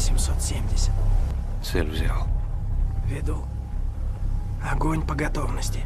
870. Цель взял. Веду. Огонь по готовности.